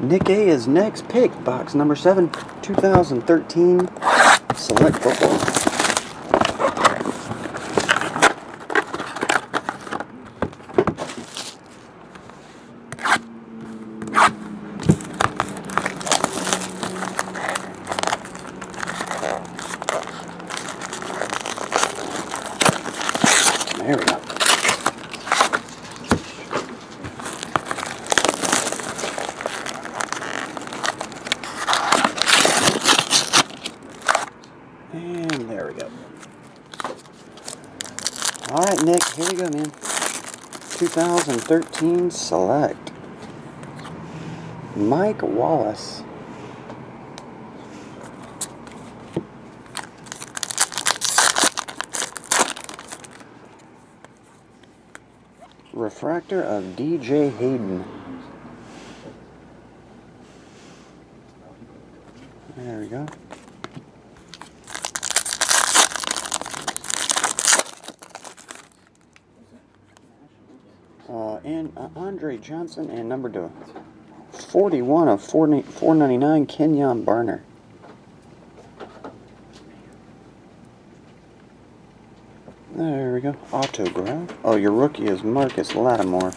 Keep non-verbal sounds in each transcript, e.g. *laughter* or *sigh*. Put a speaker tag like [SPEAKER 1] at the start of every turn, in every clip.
[SPEAKER 1] Nick A is next pick, box number 7, 2013 Select Football. There we go. And there we go. Alright, Nick, here we go, man. 2013 Select. Mike Wallace. Refractor of DJ Hayden. There we go. Uh, and uh, Andre Johnson and number two, 41 of 40 499 Kenjon Barner. There we go. Autograph. Oh, your rookie is Marcus Lattimore.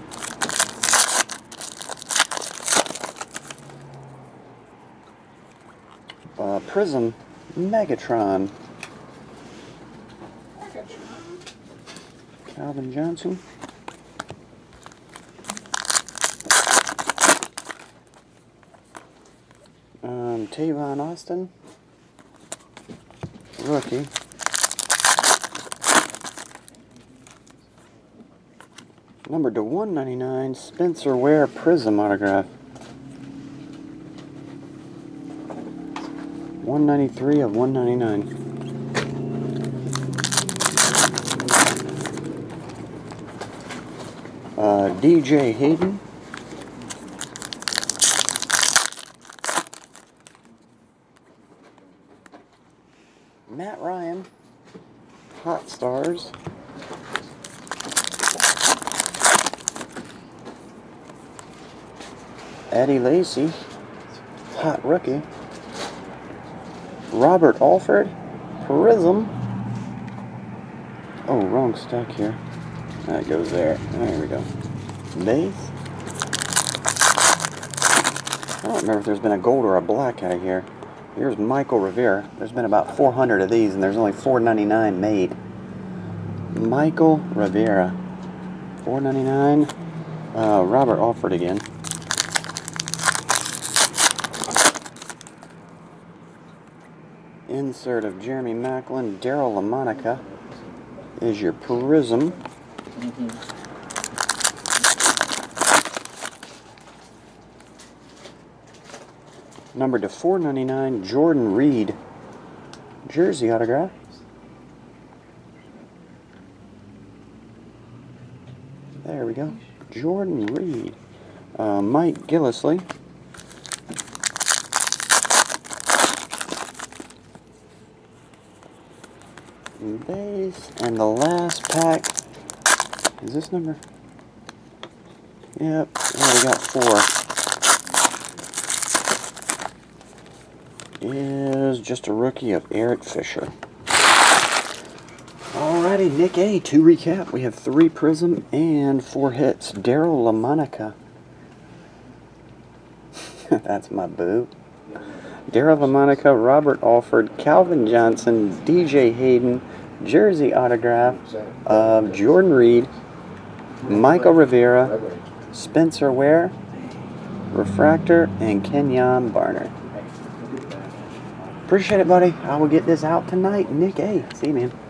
[SPEAKER 1] Uh, Prism Megatron. Calvin Johnson. Um, Tavon Austin. Rookie. Number to 199, Spencer Ware Prism autograph. 193 of 199. Uh, DJ Hayden. Matt Ryan. Hot Stars. Eddie Lacy, hot rookie. Robert Alford, Prism. Oh, wrong stack here. That goes there. There we go. Base. I don't remember if there's been a gold or a black out of here. Here's Mychal Rivera. There's been about 400 of these, and there's only 4.99 made. Mychal Rivera, 4.99. Uh, Robert Alford again. Insert of Jeremy Maclin, Daryle Lamonica is your Prism. Number to 499, Jordan Reed, jersey autograph. There we go. Jordan Reed. Uh, Mike Gillislee. base and the last pack is this number yep yeah, we got four is just a rookie of Eric Fisher. Alrighty Nick A to recap. We have three prism and four hits. Daryle Lamonica. *laughs* That's my boo. Daryle Lamonica, Robert Alford, Calvin Johnson, DJ Hayden, jersey autograph of Jordan Reed, Mychal Rivera, Spencer Ware, Refractor, and Kenjon Barner. Appreciate it, buddy. I will get this out tonight. Nick A. See you, man.